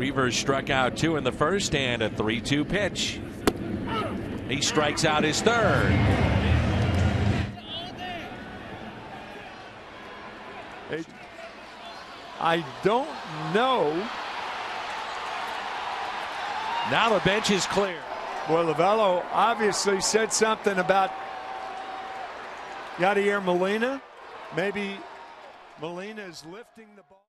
Reavers struck out two in the first and a 3 2 pitch. He strikes out his third. I don't know. Now the bench is clear. Well, Lovullo obviously said something about Yadier Molina. Maybe Molina is lifting the ball.